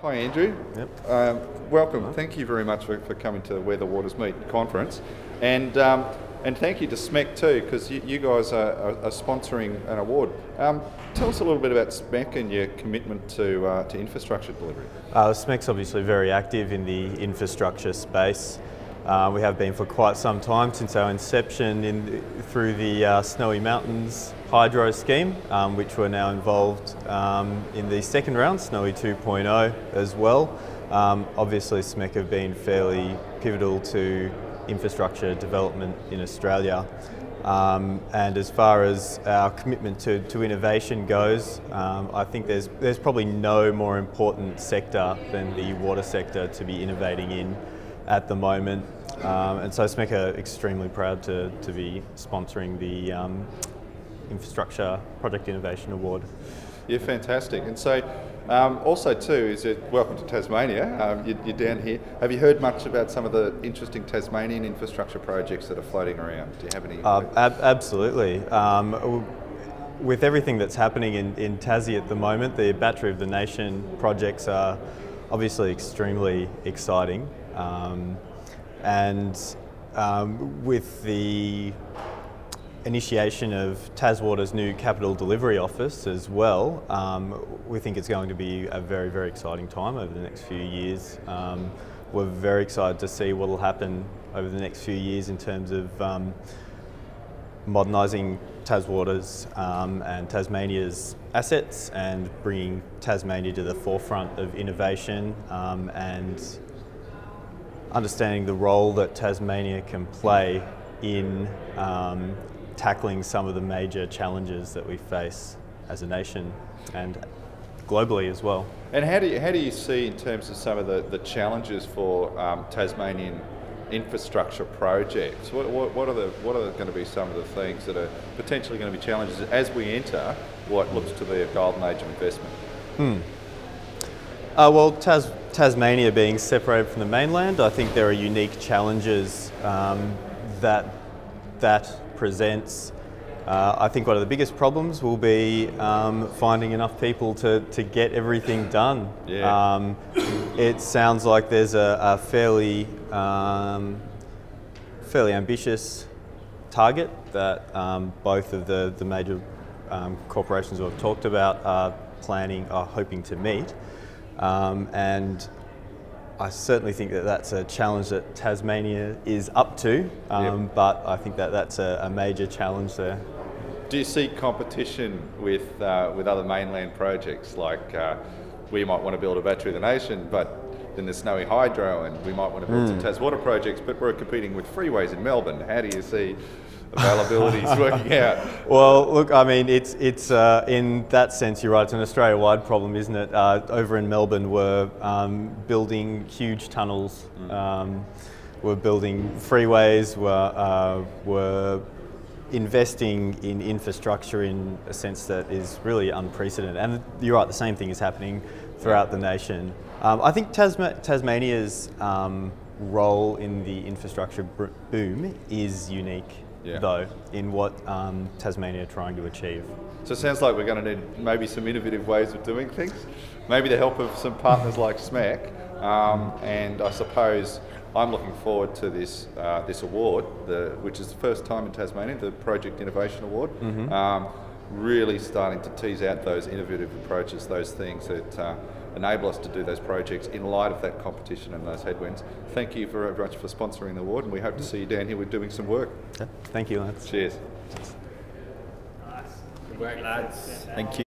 Hi, Andrew. Yep. Um, welcome. Thank you very much for, for coming to the Where the Waters Meet conference. And, um, and thank you to SMEC too, because you, you, guys are, are, are, sponsoring an award. Um, tell us a little bit about SMEC and your commitment to, uh, to infrastructure delivery. Uh, SMEC's obviously very active in the infrastructure space. Uh, we have been for quite some time since our inception in, through the uh, Snowy Mountains hydro scheme, um, which we're now involved um, in the second round, Snowy 2.0 as well. Um, obviously, SMEC have been fairly pivotal to infrastructure development in Australia. Um, and as far as our commitment to, to innovation goes, um, I think there's, there's probably no more important sector than the water sector to be innovating in at the moment. Um, and so SMEC are extremely proud to, to be sponsoring the um, Infrastructure Project Innovation Award. Yeah, fantastic. And so um, also too is it welcome to Tasmania. Um, you, are down here. Have you heard much about some of the interesting Tasmanian infrastructure projects that are floating around? Do you have any? Uh, ab absolutely. Um, with everything that's happening in, in Tassie at the moment, the Battery of the Nation projects are obviously extremely exciting. Um, and um, with the initiation of Taswater's new capital delivery office as well, um, we think it's going to be a very, very exciting time over the next few years. Um, we're very excited to see what will happen over the next few years in terms of um, modernising Taswater's um, and Tasmania's assets and bringing Tasmania to the forefront of innovation um, and understanding the role that Tasmania can play in um, tackling some of the major challenges that we face as a nation and globally as well. And how do you, how do you see in terms of some of the, the challenges for um, Tasmanian infrastructure projects? What, what, what, are the, what are going to be some of the things that are potentially going to be challenges as we enter what looks to be a golden age of investment? Hmm. Uh, well, Tas Tasmania being separated from the mainland, I think there are unique challenges um, that that presents. Uh, I think one of the biggest problems will be um, finding enough people to, to get everything done. Yeah. Um, it sounds like there's a, a fairly, um, fairly ambitious target that um, both of the, the major um, corporations who have talked about are planning, are hoping to meet. Um, and I certainly think that that's a challenge that Tasmania is up to, um, yep. but I think that that's a, a, major challenge there. Do you see competition with uh, with other mainland projects like uh, we might want to build a battery of the nation, but then there's Snowy Hydro, and we might want to build mm. some Taswater projects, but we're competing with freeways in Melbourne. How do you see availability is working out? Well, look, I mean, it's it's uh, in that sense, you're right. It's an Australia-wide problem, isn't it? Uh, over in Melbourne, we're um, building huge tunnels. Mm. Um, we're building freeways. We're, uh, we're investing in infrastructure in a sense that is really unprecedented. And you're right, the same thing is happening throughout the nation. Um, I think Tasma Tasmania's um, role in the infrastructure boom is unique yeah. though, in what um, Tasmania are trying to achieve. So it sounds like we're going to need maybe some innovative ways of doing things, maybe the help of some partners like SMEC, um, and I suppose I'm looking forward to this uh, this award, the, which is the first time in Tasmania, the Project Innovation Award. Mm-hmm. Um, really starting to tease out those innovative approaches, those things that uh, enable us to do those projects in light of that competition and those headwinds. Thank you very much for sponsoring the award, and we hope to see you down here with doing some work. Yeah. Thank you, Lance. Cheers. Nice. Good work, lads. Thank you.